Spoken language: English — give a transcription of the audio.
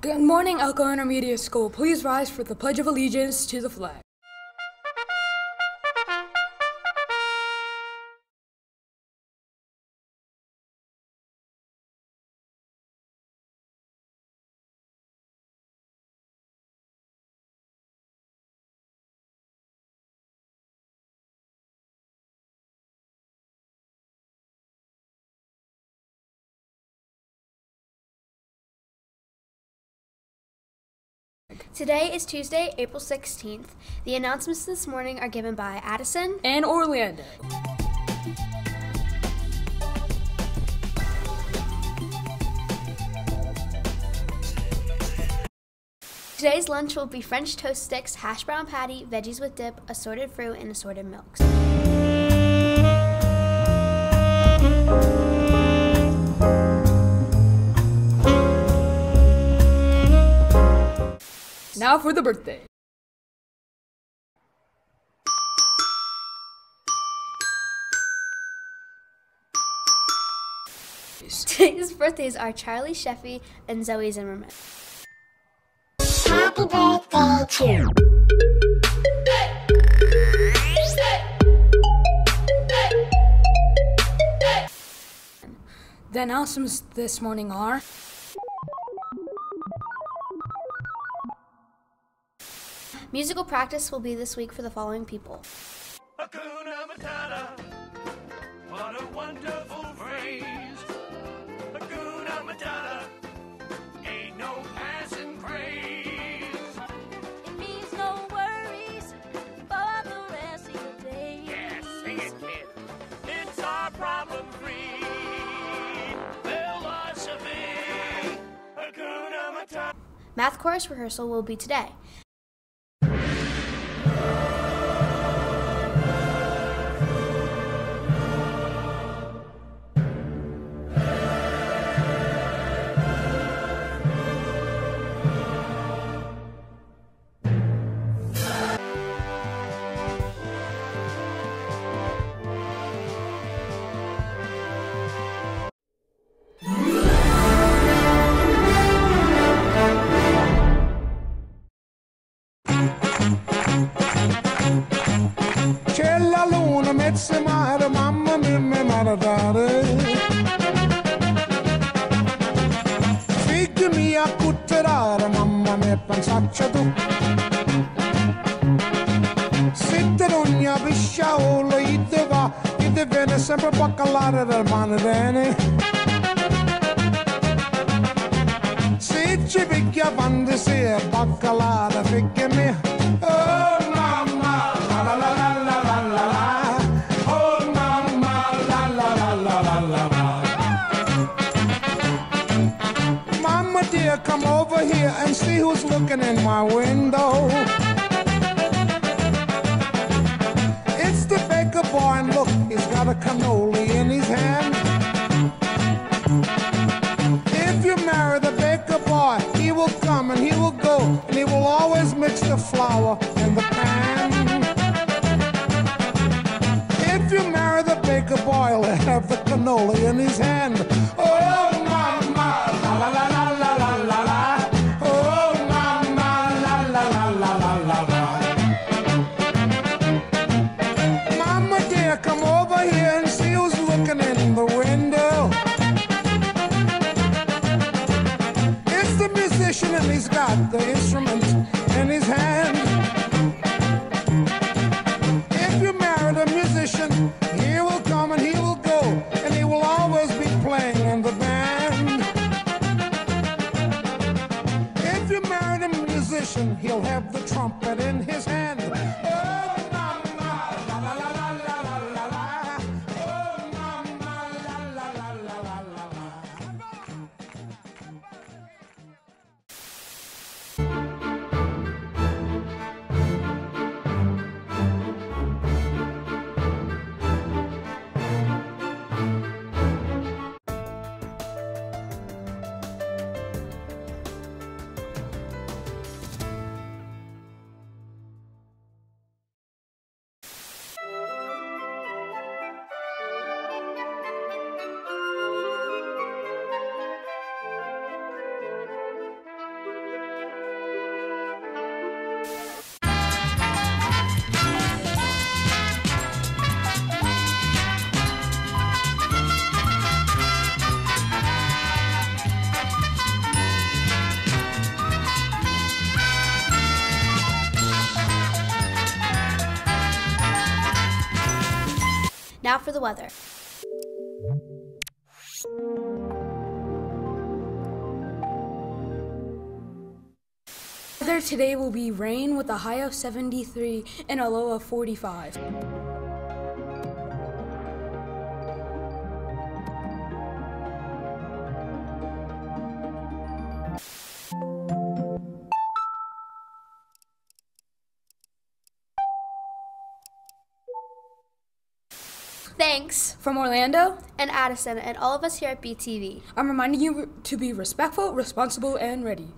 Good morning, ELCO Intermediate School. Please rise for the Pledge of Allegiance to the flag. Today is Tuesday, April 16th. The announcements this morning are given by Addison. And Orlando. Today's lunch will be French toast sticks, hash brown patty, veggies with dip, assorted fruit, and assorted milks. Now for the birthday. Today's birthdays are Charlie Sheffy and Zoe Zimmerman. Happy birthday to you. The announcements this morning are Musical practice will be this week for the following people. Hakuna Matata. What a wonderful phrase. consacciato Se te non ne apiscia o lo te va Che te viene sempre baccalare dal manrene Se ci picchia quando se è baccalare Perché me and see who's looking in my window. It's the baker boy, and look, he's got a cannoli in his hand. If you marry the baker boy, he will come and he will go, and he will always mix the flour in the pan. If you marry the baker boy, he'll have the cannoli in his hand. Marry the musician, he will come and he will go, and he will always be playing in the band. If you marry a musician, he'll have the trumpet Now for the weather. Weather today will be rain with a high of 73 and a low of 45. Thanks. From Orlando, And Addison and all of us here at BTV. I'm reminding you to be respectful, responsible, and ready.